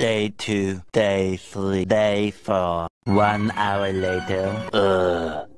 Day two, day three, day four. One hour later. Ugh.